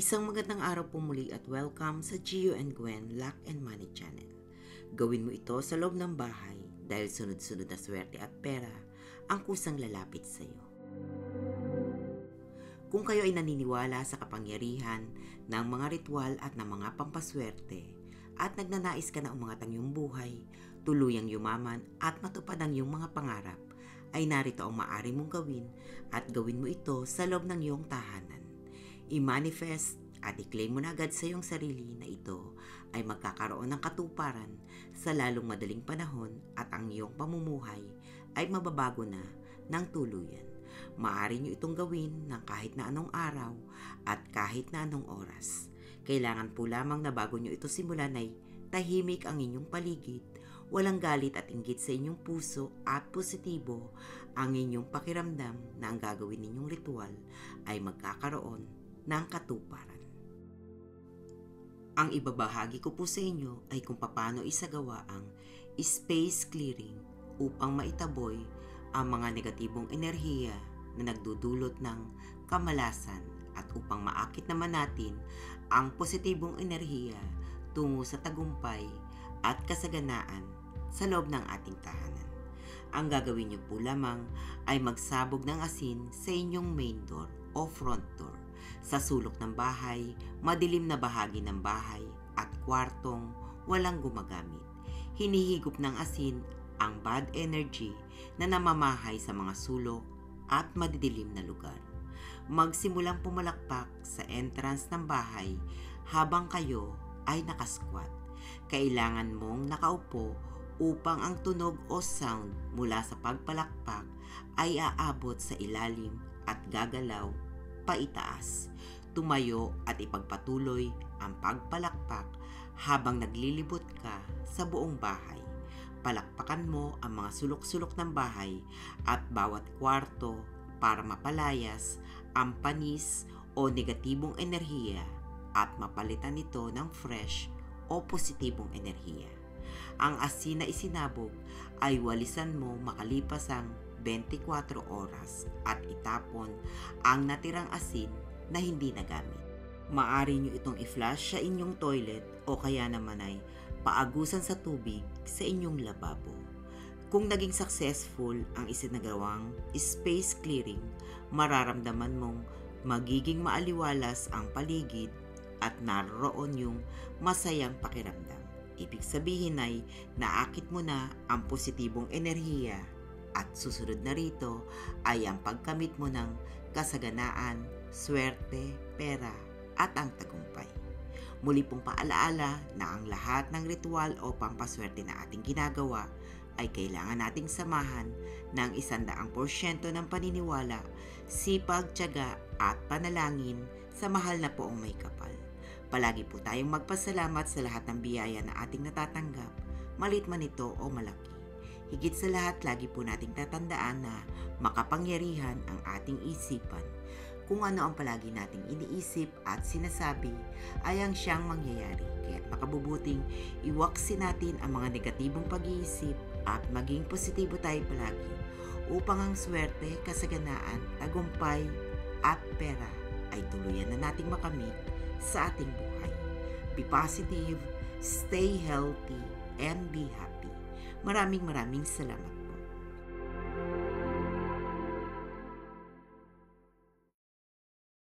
Isang magandang araw po muli at welcome sa Gio and Gwen Luck and Money Channel. Gawin mo ito sa loob ng bahay dahil sunod-sunod na swerte at pera ang kusang lalapit sa iyo. Kung kayo ay naniniwala sa kapangyarihan ng mga ritual at ng mga pampaswerte at nagnanais ka na umangat ang iyong buhay, tuluyang yumaman at matupad ang iyong mga pangarap, ay narito ang maaari mong gawin at gawin mo ito sa loob ng iyong tahanan. I-manifest at i-claim mo na agad sa iyong sarili na ito ay magkakaroon ng katuparan sa lalong madaling panahon at ang iyong pamumuhay ay mababago na ng tuluyan. Maaari nyo itong gawin ng kahit na anong araw at kahit na anong oras. Kailangan po lamang na bago nyo ito simulan ay tahimik ang inyong paligid, walang galit at inggit sa inyong puso at positibo ang inyong pakiramdam na ang gagawin ninyong ritual ay magkakaroon ng katuparan. Ang ibabahagi ko po sa inyo ay kung paano isagawa ang space clearing upang maitaboy ang mga negatibong enerhiya na nagdudulot ng kamalasan at upang maakit naman natin ang positibong enerhiya tungo sa tagumpay at kasaganaan sa loob ng ating tahanan. Ang gagawin niyo po lamang ay magsabog ng asin sa inyong main door o front door, sa sulok ng bahay, madilim na bahagi ng bahay, at kwartong walang gumagamit. Hinihigop ng asin ang bad energy na namamahay sa mga sulok at madidilim na lugar. Magsimulang pumalakpak sa entrance ng bahay habang kayo ay nakasquat. Kailangan mong nakaupo upang ang tunog o sound mula sa pagpalakpak ay aabot sa ilalim at gagalaw paitaas. Tumayo at ipagpatuloy ang pagpalakpak habang naglilibot ka sa buong bahay. Palakpakan mo ang mga sulok-sulok ng bahay at bawat kwarto para mapalayas ang panis o negatibong enerhiya at mapalitan ito ng fresh o positibong enerhiya. Ang asin na isinabog ay walisan mo makalipas ang 24 oras at itapon ang natirang asin na hindi nagamit. Maari nyo itong i-flush sa inyong toilet o kaya naman ay paagusan sa tubig sa inyong lababo. Kung naging successful ang isinagawang space clearing, mararamdaman mong magiging maaliwalas ang paligid at naroon yung masayang pakiramdam. Ibig sabihin ay naakit mo na ang positibong enerhiya at susunod na rito ay ang pagkamit mo ng kasaganaan, swerte, pera at ang tagumpay. Muli pong paalaala na ang lahat ng ritual o pampaswerte na ating ginagawa ay kailangan nating samahan ng isandaang porsyento ng paniniwala, sipag, tiyaga at panalangin sa mahal na poong may kapal. Palagi po tayong magpasalamat sa lahat ng biyaya na ating natatanggap, malit man ito o malaki. Higit sa lahat, lagi po nating tatandaan na makapangyarihan ang ating isipan. Kung ano ang palagi nating iniisip at sinasabi ay ang siyang mangyayari. Kaya't makabubuting iwaksin natin ang mga negatibong pag-iisip at maging positibo tayo palagi upang ang swerte, kasaganaan, tagumpay at pera ay tuluyan na nating makamit sa ating buhay. Be positive, stay healthy, and be happy. Maraming maraming salamat